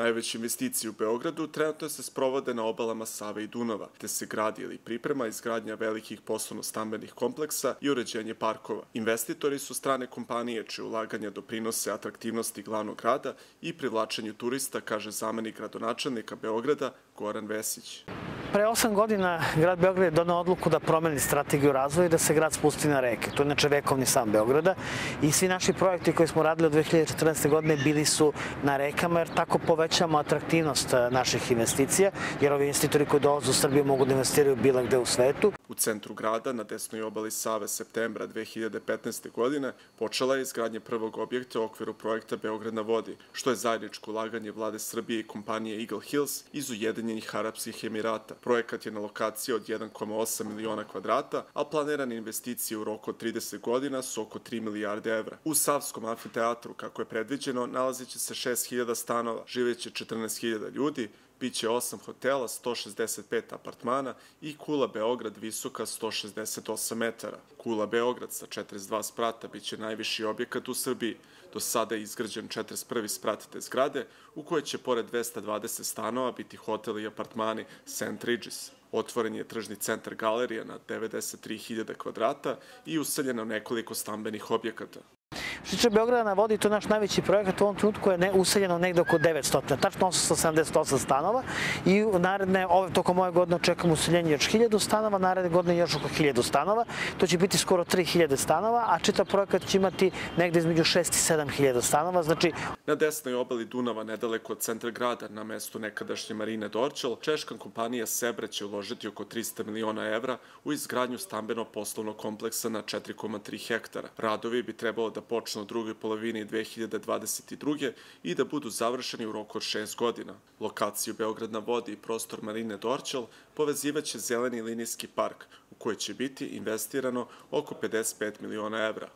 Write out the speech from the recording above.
Najveće investicije u Beogradu trenutno se sprovode na obalama Save i Dunava, te se gradi ili priprema izgradnja velikih poslovno-stambenih kompleksa i uređenje parkova. Investitori su strane kompanije čije ulaganja doprinose atraktivnosti glavnog grada i privlačenju turista, kaže zamenik gradonačelnika Beograda Goran Vesić. Pre osam godina grad Beograd je donao odluku da promeni strategiju razvoja i da se grad spusti na reke. To je inače vekovni sam Beograda i svi naši projekti koje smo radili od 2014. godine bili su na rekama jer tako povećamo atraktivnost e, naših investicija jer ovi investitori koji dolaze u Srbiju mogu da investiraju bilo gde u svetu. U centru grada, na desnoj obali Save, septembra 2015. godine, počela je izgradnja prvog objekta u okviru projekta Beograd na vodi, što je zajedničko ulaganje vlade Srbije i kompanije Eagle Hills iz Ujedinjenih Arapskih Emirata. Projekat je na lokaciji od 1,8 miliona kvadrata, a planirane investicije u roku od 30 godina su oko 3 milijarde evra. U Savskom amfiteatru, kako je predviđeno, nalazit će se 6000 stanova, živeće 14.000 ljudi, biće 8 hotela, 165 apartmana i Kula Beograd visoka 168 metara. Kula Beograd sa 42 sprata biće najviši objekat u Srbiji. Do sada je izgrađen 41. sprat te zgrade, u kojoj će pored 220 stanova biti hotel i apartmani St. Regis. Otvoren je tržni centar galerija na 93.000 kvadrata i useljeno nekoliko stambenih objekata. Što Beograda na vodi, to je naš najveći projekat, u ovom trenutku je useljeno negde oko 900, tačno 878 stanova i naredne, ove, tokom moje godine očekamo useljenje još 1000 stanova, naredne godine još oko 1000 stanova, to će biti skoro 3000 stanova, a čitav projekat će imati negde između 6 i 7000 stanova, znači... Na desnoj obali Dunava, nedaleko od centra grada, na mestu nekadašnje Marine Dorčel, češka kompanija Sebra će uložiti oko 300 miliona evra u izgradnju stambeno-poslovnog kompleksa na 4,3 hektara. Radovi bi trebalo da počnu počnu u drugoj polovini 2022. i da budu završeni u roku od 6 godina. Lokaciju Beograd na vodi i prostor Marine Dorčel povezivaće zeleni linijski park u koji će biti investirano oko 55 miliona evra.